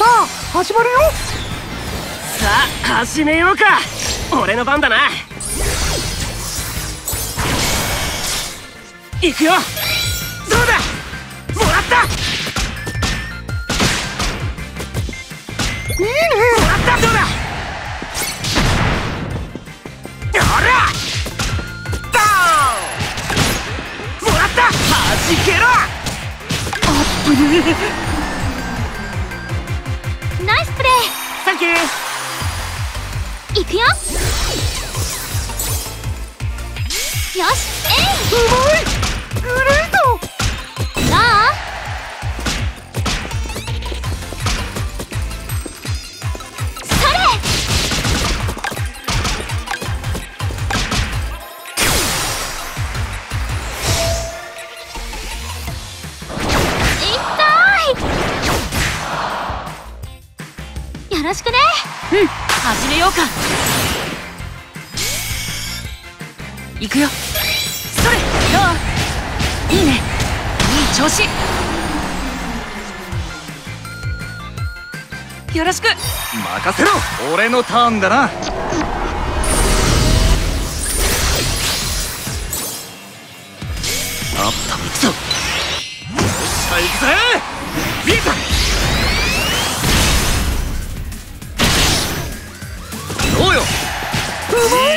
さあ始まるよ。さあ始めようか。俺の番だな。行くよ。どうだ。もらった。いいね。もらった。どうだ。ほら。ドーン。もらった。はじけろ。あっぶねナイスプレサンキューーいくよ。よし。えうまい。グレー。トいよろしくね？うん。始めようか。行くよ。それ。どういいね。いい調子。よろしく。任せろ。俺のターンだな。あった行くぞ。よっしゃ行くぜ。見えた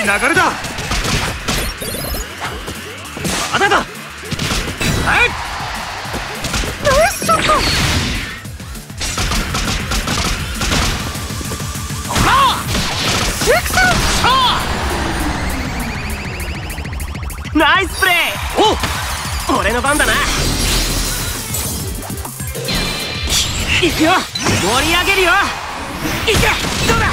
いい流れだ。まだだはい。ナイスショットほらエクセレンナイスプレお。ー俺の番だな。行くよ。盛り上げるよ。行け。どうだ？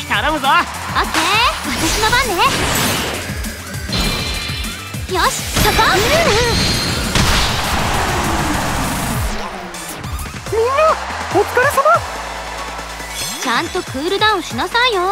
頼むぞ。オッケー。私の番ね。よしそこ。みんなお疲れ様。ちゃんとクールダウンしなさいよ